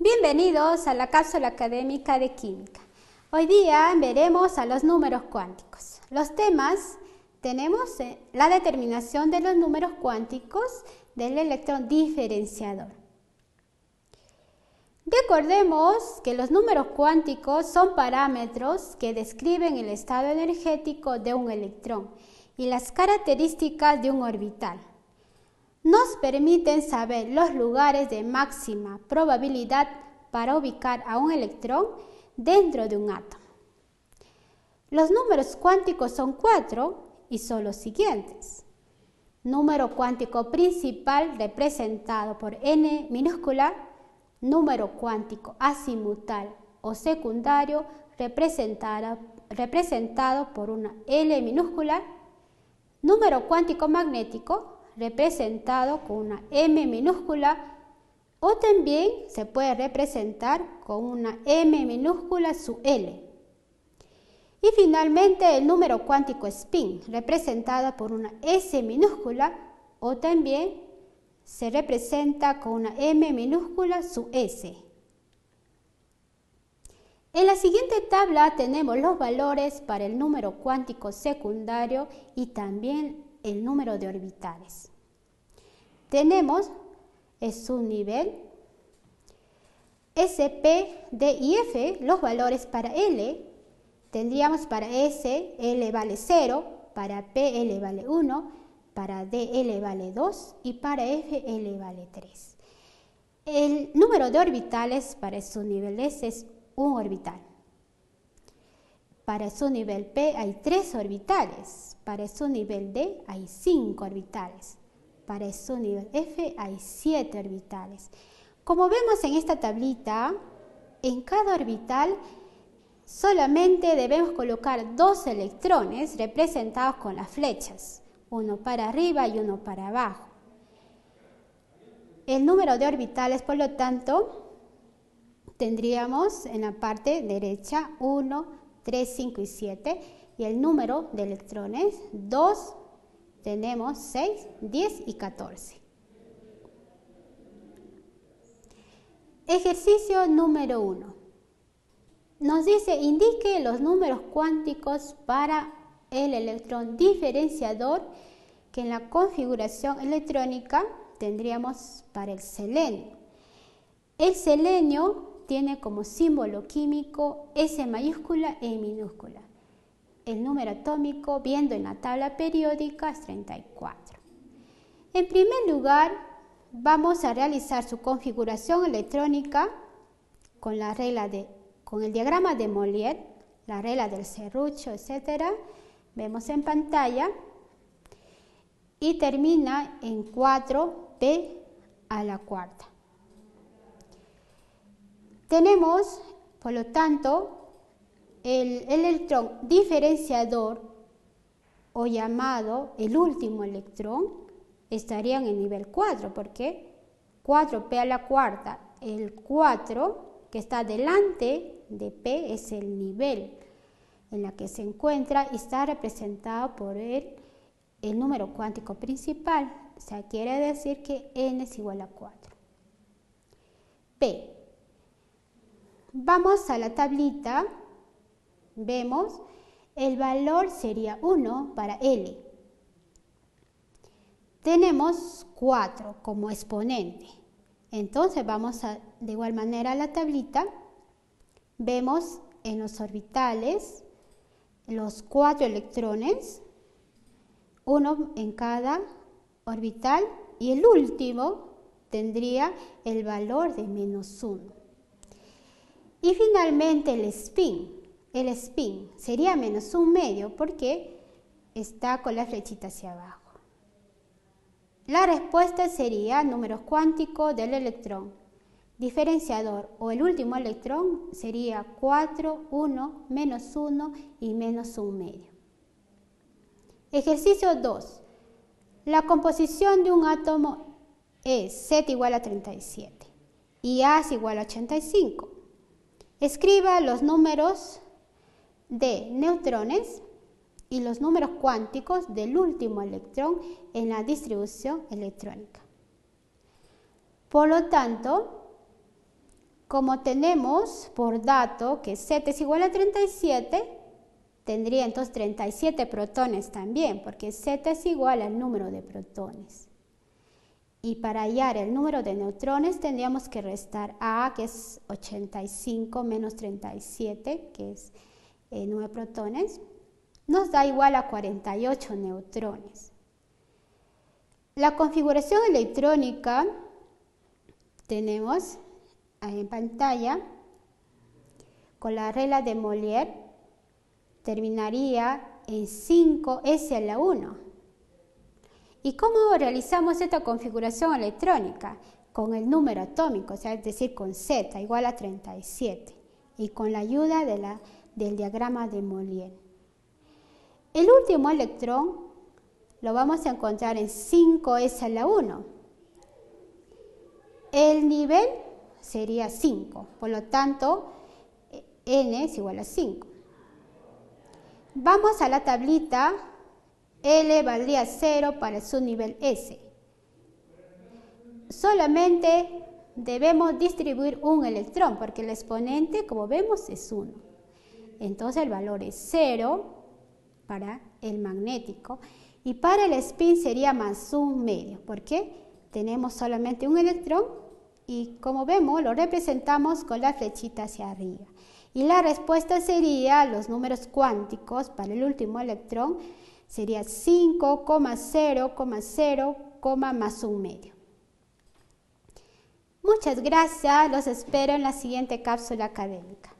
Bienvenidos a la cápsula académica de química. Hoy día veremos a los números cuánticos. Los temas tenemos eh, la determinación de los números cuánticos del electrón diferenciador. Recordemos que los números cuánticos son parámetros que describen el estado energético de un electrón y las características de un orbital. Nos permiten saber los lugares de máxima probabilidad para ubicar a un electrón dentro de un átomo. Los números cuánticos son cuatro y son los siguientes. Número cuántico principal representado por n minúscula, número cuántico azimutal o secundario representado, representado por una L minúscula, número cuántico magnético representado con una M minúscula o también se puede representar con una M minúscula su L. Y finalmente el número cuántico spin, representado por una S minúscula o también se representa con una M minúscula su S. En la siguiente tabla tenemos los valores para el número cuántico secundario y también el número de orbitales. Tenemos su nivel SP, D y F, los valores para L, tendríamos para S, L vale 0, para P, L vale 1, para D, L vale 2 y para F, L vale 3. El número de orbitales para su nivel S es un orbital. Para su nivel P hay 3 orbitales. Para su nivel D hay 5 orbitales. Para su nivel F hay 7 orbitales. Como vemos en esta tablita, en cada orbital solamente debemos colocar dos electrones representados con las flechas, uno para arriba y uno para abajo. El número de orbitales, por lo tanto, tendríamos en la parte derecha 1, 3, 5 y 7 y el número de electrones 2, tenemos 6, 10 y 14. Ejercicio número 1. Nos dice, indique los números cuánticos para el electrón diferenciador que en la configuración electrónica tendríamos para el selenio. El selenio tiene como símbolo químico S mayúscula e minúscula el número atómico viendo en la tabla periódica es 34. En primer lugar, vamos a realizar su configuración electrónica con la regla de con el diagrama de Mollier, la regla del serrucho, etc. Vemos en pantalla y termina en 4p a la cuarta. Tenemos, por lo tanto, el electrón diferenciador o llamado el último electrón estaría en el nivel 4 porque 4p a la cuarta, el 4 que está delante de p es el nivel en la que se encuentra y está representado por el, el número cuántico principal. O sea, quiere decir que n es igual a 4. P. Vamos a la tablita vemos, el valor sería 1 para L. Tenemos 4 como exponente. Entonces vamos de igual manera a la tablita. Vemos en los orbitales los 4 electrones, uno en cada orbital y el último tendría el valor de menos 1. Y finalmente el spin el spin sería menos un medio porque está con la flechita hacia abajo. La respuesta sería números cuánticos del electrón. Diferenciador o el último electrón sería 4, 1, menos 1 y menos un medio. Ejercicio 2. La composición de un átomo es Z igual a 37 y A es igual a 85. Escriba los números de neutrones y los números cuánticos del último electrón en la distribución electrónica. Por lo tanto, Como tenemos por dato que Z es igual a 37, tendría entonces 37 protones también, porque Z es igual al número de protones. Y para hallar el número de neutrones tendríamos que restar A, que es 85, menos 37, que es eh, número de protones, nos da igual a 48 neutrones. La configuración electrónica tenemos ahí en pantalla con la regla de Molière terminaría en 5S a la 1. ¿Y cómo realizamos esta configuración electrónica? Con el número atómico, o sea, es decir, con Z igual a 37 y con la ayuda del diagrama de Molière. El último electrón lo vamos a encontrar en 5S a la 1. El nivel sería 5, por lo tanto, n es igual a 5. Vamos a la tablita, L valdría 0 para su nivel S. Solamente debemos distribuir un electrón porque el exponente, como vemos, es 1. Entonces el valor es 0 para el magnético y para el spin sería más un medio porque tenemos solamente un electrón y como vemos lo representamos con la flechita hacia arriba. Y la respuesta sería, los números cuánticos para el último electrón, sería 5,0,0, más un medio. Muchas gracias, los espero en la siguiente cápsula académica.